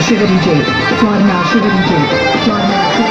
Shiva DJ. Swarna Shiva DJ. Swarna Shiva DJ.